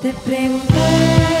Te pregunté.